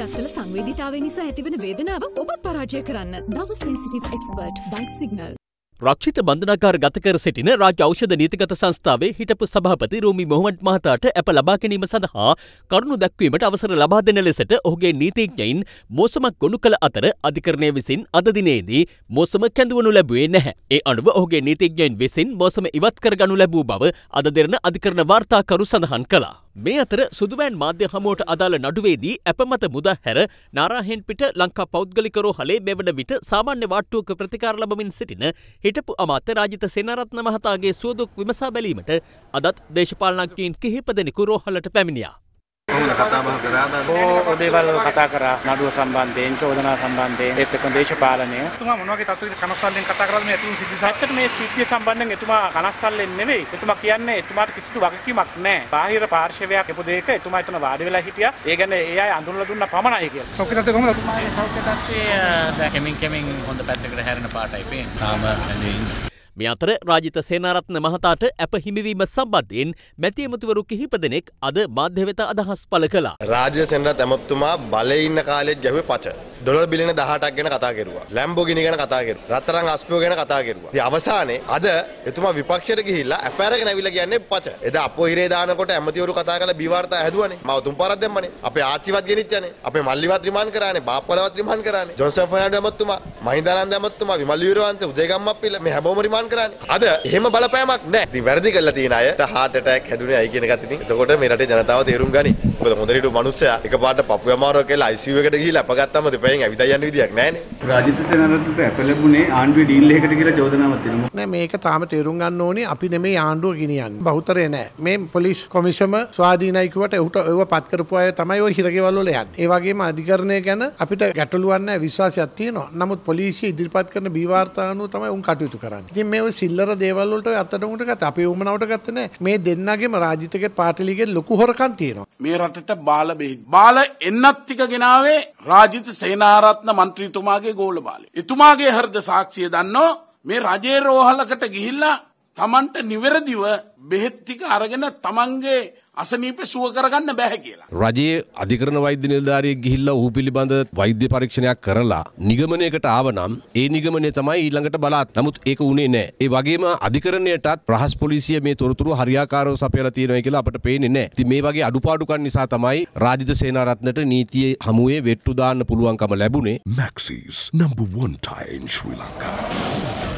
දත්තල සංවේදිතාව නිසා ඇතිවන වේදනාව ඔබත් පරාජය කරන්න දව සේසිටිව් එක්ස්පර්ට් බයික් සිගනල්. රක්ෂිත බන්ධනාකාර ගතකර සිටින රාජ්‍ය ඖෂධ නීතිගත සංස්ථාවේ හිටපු සභාපති රූමි මොහමඩ් මහතාට ඇප ලබා ගැනීම සඳහා කරුණු දැක්වීමට අවසර ලබා දෙන ලෙසට ඔහුගේ නීතිඥයින් මෝසමක් ගොනු කළ අතර අධිකරණය විසින් අද දිනේදී මෝසම කැඳවනු ලැබුවේ නැහැ. ඒ අනුව ඔහුගේ නීතිඥයින් විසින් මෝසම ඉවත් කර ගනු ලැබූ බව අද දෙරන අධිකරණ වාර්තාකරු සඳහන් කළා. මේ අතර සුදුවෑන් මාධ්‍ය හමුවට අදාළ නඩුවේදී ඇපමත මුද හැර නාරාහෙන් පිට ලංකා පෞද්ගලිකරෝ හලේ මෙවන විට සාමාන්‍ය වාට්ටුවක ප්‍රතිකාර ලබමින් සිටින හිටපු අමාත්‍ය රාජිත සේනාරත්න මහතාගේ සුවදුක් විමසා බැලීමට අදත් දේශපාලනඥයින් කිහිප දෙනෙකු රෝහලට පැමිණියා. කොහොමද කතා බහ කරාද? ඕ දේවල් කතා කරා නඩුව සම්බන්ධයෙන් චෝදනා සම්බන්ධයෙන් ඒත් එක්ක දේශපාලනය. එතුමා මොන වගේ තත්ත්වයක කනස්සල්ලෙන් කතා කරාද මේ ඇතුළු සිද්ධි ඇත්තට මේ සිද්ධිය සම්බන්ධයෙන් එතුමා කනස්සල්ලෙන් නෙවෙයි. එතුමා කියන්නේ එතුමාට කිසිදු වගකීමක් නැහැ. බාහිර පාර්ශවයක් එපු දෙයක එතුමා එතන වාඩි වෙලා හිටියා. ඒ ගැන ඒ අය අඳුනලා දුන්නා පමණයි කියලා. සෞඛ්‍ය තත්ත්වය කොහොමද? සෞඛ්‍ය තත්ත්වය දැන් කෙමින් කෙමින් හොඳ පැත්තකට හැරෙන පාටයි පේන්නේ. තාම ඇඳේ ඉන්නේ. මේ අතර රාජිත සේනාරත්න මහතාට ඇප හිමිවීම සම්බන්ධයෙන් මැති ඇමතිවරු කිහිප දෙනෙක් අද මාධ්‍ය වෙත අදහස් පළ කළා. රාජ්‍ය සෙනරත් ඇමතුමා බලේ ඉන්න කාලෙත් ගැහුවේ පච. ඩොලර් බිලියන 18ක් ගැන කතා කරුවා. ලැම්බෝගිනි ගැන කතා කරුවා. රත්තරන් අස්පියෝ ගැන කතා කරුවා. ඉතින් අවසානයේ අද එතුමා විපක්ෂයට ගිහිල්ලා ඇප අරගෙන ඇවිල්ලා කියන්නේ පච. එදා අපෝ හිරේ දානකොට ඇමතිවරු කතා කරලා බිවාර්තා හැදුවනේ. මම තුන් පාරක් දැම්මනේ. අපේ ආච්චිවත් ගෙනිච්චනේ. අපේ මල්ලිවත් රිමාන්ඩ් කරානේ. බාප්පලවත් රිමාන්ඩ් කරානේ. ජොන්සන් ෆර්නෑන්ඩෝ ඇමතුමා, මහින්දානන්ද ඇමතුමා, විමල් වීරවංශ, උදේගම්මප්පිල මේ හැමෝම රිමාන්ඩ් කරානේ. අද එහෙම බලපෑමක් නැහැ. ඉතින් වැරදි කරලා තියෙන අයට heart attack හැදුනේ ඇයි කියන එකත් ඉතින් එතකොට මේ රටේ ජනතාව තේරුම් ගනි. මොකද හොඳට හිටපු මිනිස්සයා එකපාරට පපු අමාරුවක් කියලා ICU එකට ගිහිල්ලා අපගත්තම දෙපැයෙන් ඇවිදලා යන්න විදියක් නැහැනේ. රාජිත සේනාරත්නට අප ලැබුණේ ආණ්ඩුවේ ඩීල් එකකට කියලා චෝදනාවක් තියෙනවා. නෑ මේක තාම තේරුම් ගන්න ඕනේ අපි නෙමෙයි ආණ්ඩුව ගෙනියන්නේ. බහුතරය නෑ. මේ පොලිස් කොමිෂම ස්වාධීනයි කිව්වට ඔහුට ඒව පත් කරපු අය තමයි ওই හිරගෙවල් වල යන්නේ. ඒ වගේම අධිකරණය ගැන අපිට ගැටලුවක් නෑ විශ්වාසයක් තියෙනවා. නමුත් පොලිසිය ඉදිරිපත් කරන බී වාර්තා අනුව තමයි උන් කටයුතු කරන්නේ. ඉතින් මේ සිල්ලර දේවල් වලට අතට උන්ට ගත්ත අපේ උමනාවට ගත්තේ නෑ. මේ දෙන්නගේම රාජිතගේ පාටලිගේ ලොකු හොරකම් තියෙනවා. මේ රටට බාල බෙහෙත්. බාල එන්නත් ටික ගෙනාවේ රාජිත සේනාරත්න මන්ත්‍රීතුමාගේ ගෝල බාලය. එතුමාගේ හෘද සාක්ෂිය දන්නෝ මේ රජයේ රෝහලකට ගිහිල්ලා තමන්ට නිවැරදිව බෙහෙත් ටික අරගෙන තමන්ගේ අසනීප සුව කරගන්න බැහැ කියලා. රජයේ අධිකරණ වෛද්‍ය නිලධාරියෙක් ගිහිල්ලා ඔහු පිළිබඳ වෛද්‍ය පරීක්ෂණයක් කරලා නිගමනයකට ආවනම් ඒ නිගමනය තමයි ඊළඟට බලාත්. නමුත් ඒක උනේ නැහැ. ඒ වගේම අධිකරණයටත් රහස් පොලිසිය මේ තොරතුරු හරියාකාරව සපයලා තියෙනවා කියලා අපට පේන්නේ නැහැ. ඉතින් මේ වගේ අඩුපාඩුකම් නිසා තමයි රාජිත සේනාරත්නට නීතියේ හමුවේ වෙට්ටු දාන්න පුළුවන්කම ලැබුණේ. Maxis number one tie in Sri Lanka.